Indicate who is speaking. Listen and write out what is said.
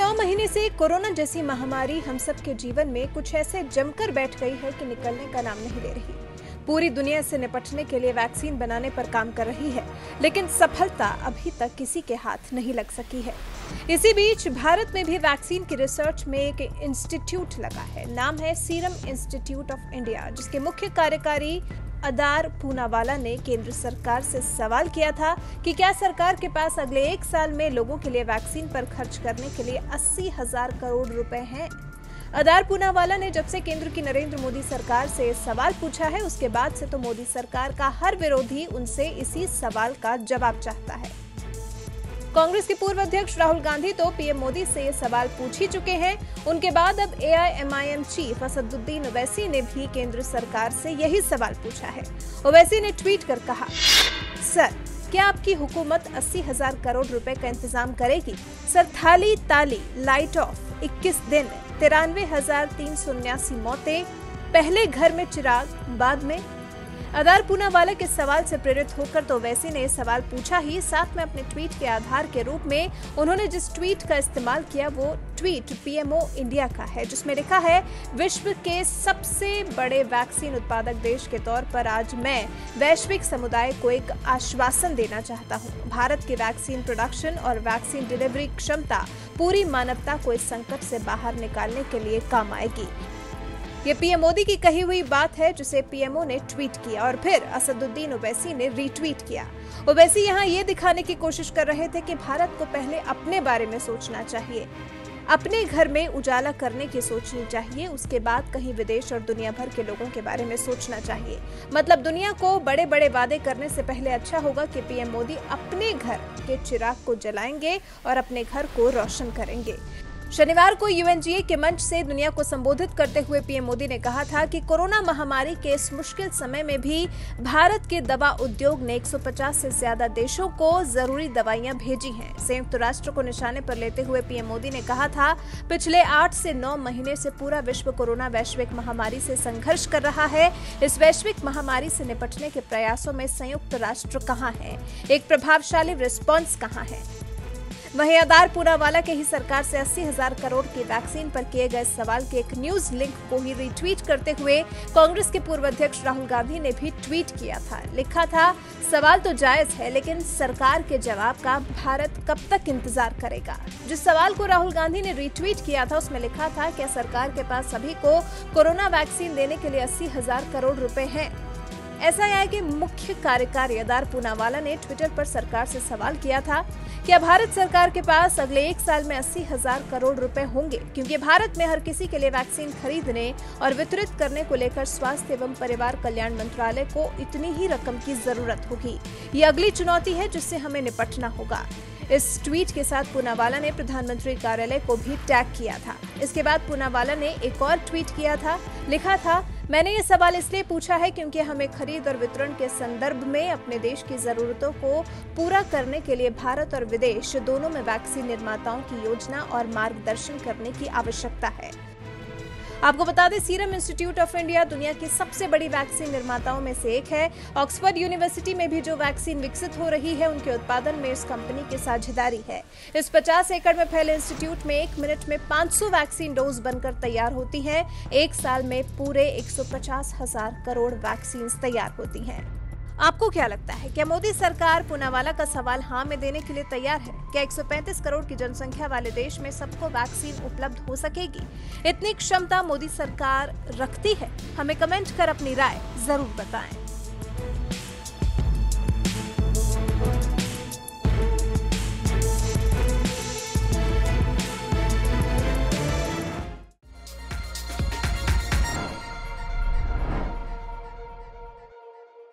Speaker 1: नौ महीने से कोरोना जैसी महामारी हम सब के जीवन में कुछ ऐसे जमकर बैठ गई है कि निकलने का नाम नहीं ले रही। पूरी दुनिया से निपटने के लिए वैक्सीन बनाने पर काम कर रही है, लेकिन सफलता अभी तक किसी के हाथ नहीं लग सकी है। इसी बीच भारत में भी वैक्सीन की रिसर्च में एक इंस्टीट्यूट लगा है। नाम है सीरम इंस्टीट्यूट ऑफ़ इंडिया, जिसके मुख्य कार्यकारी अदार पूनावाला ने केंद्र सरकार से सवाल किया था कि क्या सरकार के पास अगले एक साल में लोगों के लिए वैक्सीन पर खर्च करने के लिए अस्सी हज़ार करोड़ रुपए हैं? अदार पूनावाला ने जब से केंद्र की नरेंद्र मोदी सरकार से सवाल पूछा है, उसके बाद से तो मोदी सरकार का हर विरोधी उनसे इसी सवाल का जवाब चाहता है। कांग्रेस के पूर्व अध्यक्ष राहुल गांधी तो पीएम मोदी से ये सवाल पूछ ही चुके हैं। उनके बाद अब एआईएमआईएम चीफ असदुद्दीन ओवैसी ने भी केंद्र सरकार से यही सवाल पूछा है। ओवैसी ने ट्वीट कर कहा, सर, क्या आपकी हुकूमत अस्सी हज़ार करोड़ रुपए का इंतज़ाम करेगी? सर, थाली ताली लाइट ऑफ़ 21 दिन, तिरानवे हज़ार तीन सौ उन्यासी मौतें, पहले घर में चिराग, बाद में अदार पूनावाला के सवाल से प्रेरित होकर तो वैसे ने सवाल पूछा ही। साथ में अपने ट्वीट के आधार के रूप में उन्होंने जिस ट्वीट का इस्तेमाल किया, वो ट्वीट पीएमओ इंडिया का है, जिसमें लिखा है, विश्व के सबसे बड़े वैक्सीन उत्पादक देश के तौर पर आज मैं वैश्विक समुदाय को एक आश्वासन देना चाहता हूँ। भारत की वैक्सीन प्रोडक्शन और वैक्सीन डिलीवरी क्षमता पूरी मानवता को इस संकट से बाहर निकालने के लिए काम आएगी। ये पीएम मोदी की कही हुई बात है, जिसे पीएमओ ने ट्वीट किया और फिर असदुद्दीन ओवैसी ने रीट्वीट किया। ओवैसी यहाँ ये दिखाने की कोशिश कर रहे थे कि भारत को पहले अपने बारे में सोचना चाहिए। अपने घर में उजाला करने की सोचनी चाहिए, उसके बाद कहीं विदेश और दुनिया भर के लोगों के बारे में सोचना चाहिए। मतलब दुनिया को बड़े बड़े वादे करने से पहले अच्छा होगा कि पीएम मोदी अपने घर के चिराग को जलाएँगे और अपने घर को रोशन करेंगे। शनिवार को यूएनजीए के मंच से दुनिया को संबोधित करते हुए पीएम मोदी ने कहा था कि कोरोना महामारी के इस मुश्किल समय में भी भारत के दवा उद्योग ने 150 से ज़्यादा देशों को ज़रूरी दवाइयाँ भेजी हैं। संयुक्त राष्ट्र को निशाने पर लेते हुए पीएम मोदी ने कहा था, पिछले आठ से नौ महीने से पूरा विश्व कोरोना वैश्विक महामारी से संघर्ष कर रहा है। इस वैश्विक महामारी से निपटने के प्रयासों में संयुक्त राष्ट्र कहाँ है? एक प्रभावशाली रिस्पॉन्स कहाँ है? वहीं आधार पूनावाला के ही सरकार से अस्सी हज़ार करोड़ की वैक्सीन पर किए गए सवाल के एक न्यूज़ लिंक को ही रिट्वीट करते हुए कांग्रेस के पूर्व अध्यक्ष राहुल गांधी ने भी ट्वीट किया था। लिखा था, सवाल तो जायज़ है, लेकिन सरकार के जवाब का भारत कब तक इंतज़ार करेगा? जिस सवाल को राहुल गांधी ने रिट्वीट किया था, उसमें लिखा था, क्या सरकार के पास सभी को कोरोना वैक्सीन देने के लिए अस्सी हज़ार करोड़ रुपए हैं? एसआईआई के मुख्य कार्यकारी अदार पूनावाला ने ट्विटर पर सरकार से सवाल किया था क्या भारत सरकार के पास अगले एक साल में अस्सी हज़ार करोड़ रुपए होंगे, क्योंकि भारत में हर किसी के लिए वैक्सीन खरीदने और वितरित करने को लेकर स्वास्थ्य एवं परिवार कल्याण मंत्रालय को इतनी ही रकम की ज़रूरत होगी। ये अगली चुनौती है जिससे हमें निपटना होगा। इस ट्वीट के साथ पूनावाला ने प्रधानमंत्री कार्यालय को भी टैग किया था। इसके बाद पूनावाला ने एक और ट्वीट किया था। लिखा था मैंने ये सवाल इसलिए पूछा है क्योंकि हमें खरीद और वितरण के संदर्भ में अपने देश की जरूरतों को पूरा करने के लिए भारत और विदेश दोनों में वैक्सीन निर्माताओं की योजना और मार्गदर्शन करने की आवश्यकता है। आपको बता दें, सीरम इंस्टीट्यूट ऑफ़ इंडिया दुनिया की सबसे बड़ी वैक्सीन निर्माताओं में से एक है। ऑक्सफर्ड यूनिवर्सिटी में भी जो वैक्सीन विकसित हो रही है, उनके उत्पादन में इस कंपनी की साझेदारी है। इस 50 एकड़ में फैले इंस्टीट्यूट में एक मिनट में 500 वैक्सीन डोज बनकर तैयार होती है। एक साल में पूरे एक हज़ार करोड़ वैक्सीन तैयार होती हैं। आपको क्या लगता है, क्या मोदी सरकार पुनावाला का सवाल हाँ में देने के लिए तैयार है? क्या 135 करोड़ की जनसंख्या वाले देश में सबको वैक्सीन उपलब्ध हो सकेगी? इतनी क्षमता मोदी सरकार रखती है? हमें कमेंट कर अपनी राय ज़रूर बताएँ।